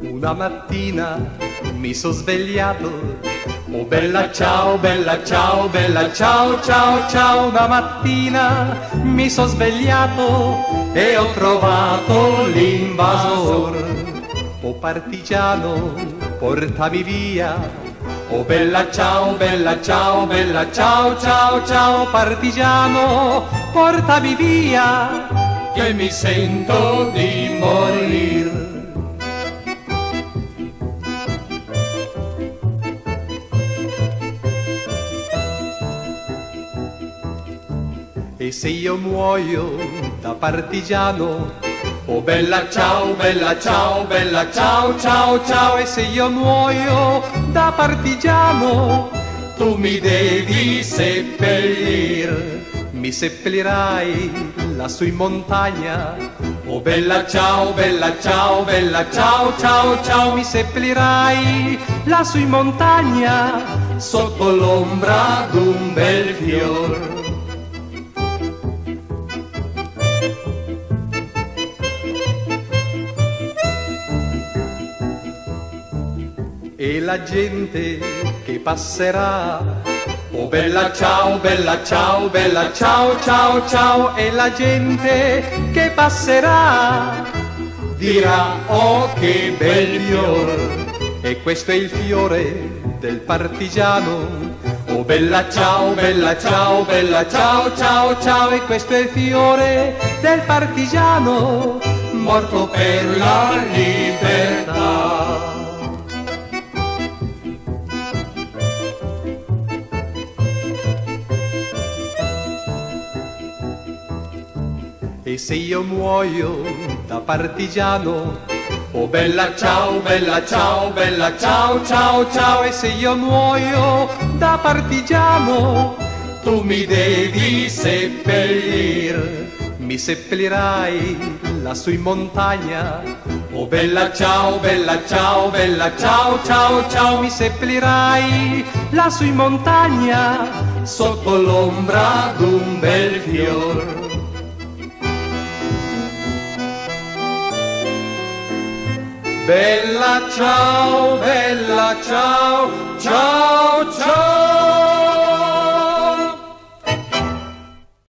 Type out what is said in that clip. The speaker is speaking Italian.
Una mattina mi sono svegliato Oh bella ciao, bella ciao, bella ciao, ciao, ciao, una mattina mi sono svegliato e ho trovato l'invasor. Oh partigiano, portami via. Oh bella ciao, bella ciao, bella ciao, ciao, ciao, partigiano, portami via, che mi sento di morire. E se io muoio da partigiano, oh bella ciao, bella ciao, bella ciao, ciao, ciao, e se io muoio da partigiano, tu mi devi seppellir, mi seppellirai lassù in montagna. Oh bella ciao, bella ciao, bella ciao, ciao, ciao, mi seppellirai lassù in montagna, sotto l'ombra d'un bel fior. E la gente che passerà. Oh bella ciao, bella ciao, bella ciao, ciao, ciao, e la gente che passerà dirà oh che bel fior, e questo è il fiore del partigiano. Oh bella ciao, bella ciao, bella ciao, ciao, ciao, e questo è il fiore del partigiano, morto per la libertà. E se io muoio da partigiano, oh bella ciao, bella ciao, bella ciao, ciao, ciao, e se io muoio da partigiano, tu mi devi seppellir, mi seppellirai lassù in montagna. Oh bella ciao, bella ciao, bella ciao, ciao, ciao, mi seppellirai lassù in montagna, sotto l'ombra d'un bel fior. Bella ciao, bella ciao, ciao, ciao.